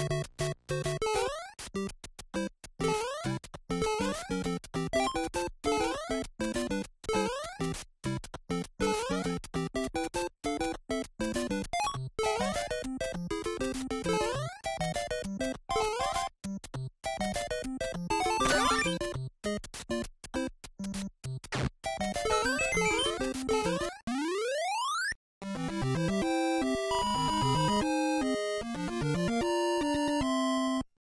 you